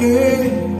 Yeah.